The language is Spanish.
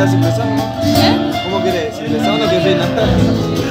¿Eh? ¿Cómo quieres? ¿Sin